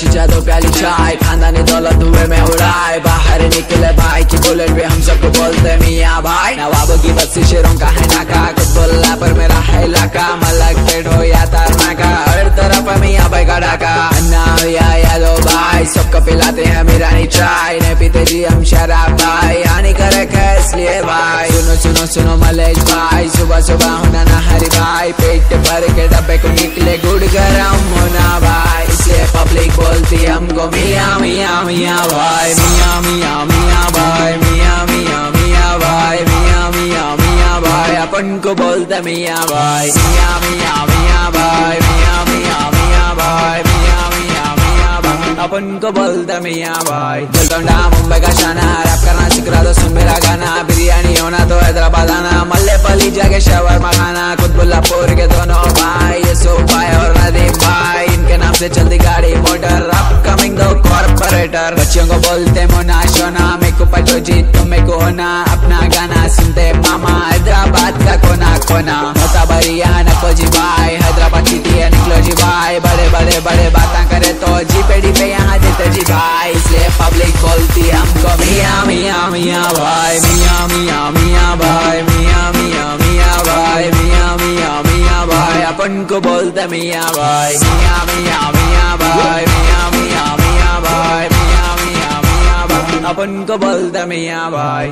चीजा दो प्याली चाय खानदानी दौलत हुए में उड़ाए बाहर निकले भाई की बुलेट भी हम सबको बोलते मियाँ भाई नवाबों की बस्ती शेरों का है नाका कुछ बोलना पर मेरा है इलाका मलक पेट हो या तारना का हर तरफ़ मियाँ भाई का डाका अन्ना या यादो भाई सबको पिलाते हैं मीरानी चाय ने पीते जी हम शराब भाई हानि करे इसलिए भाई सुनो सुनो सुनो मलेश भाई सुबह सुबह होना ना हरी भाई पेट भर के डब्बे को निकले गुड़ गरम होना भाई पब्लिक बोलती हमको मियाँ मियाँ मियाँ भाई मियाँ मियाँ मियाँ भाई मियाँ मियाँ मियाँ भाई मियाँ मियाँ मियाँ भाई अपन को बोलते मियाँ भाई मियाँ मियाँ मियाँ भाई मियाँ मियाँ मियाँ भाई मियाँ मियाँ मियाँ भाई अपन को बोलते मियाँ भाई जलतोंडा मुंबई का शाना रैप करना सीख रहा तो सुन मेरा गाना बिरयानी होना तो हैदराबाद आना मल्ले पली जाके शवर मखाना कुतबुल्लापुर के से चलती गाड़ी मोटर अपकमिंग दो कॉर्पोरेटर बच्चों को बोलते मोना सोना, मेरे को पचो जीत तुम मेरे को होना, अपना गाना सुनते मामा। हैदराबाद का कोना कोना। मोता बरिया नको जी भाई, हैदराबाद सिटी है निकलो जी भाई। बड़े बड़े बड़े बातें करे तो जी पेड़ी पे यहाँ देते जी भाई। इसलिए पब्लिक बोलती हमको मियाँ मियाँ मियाँ भाई। को बोलते, मियाँ भाई, मिया मिया, मियाँ भाई, मिया मिया, मियाँ भाई, मियाँ, मिया, मियाँ भाई। अपन को बोलते, मियाँ भाई।